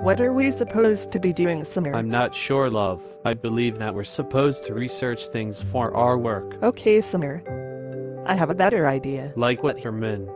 What are we supposed to be doing, Samir? I'm not sure, love. I believe that we're supposed to research things for our work. Okay, Samir. I have a better idea. Like what, Herman?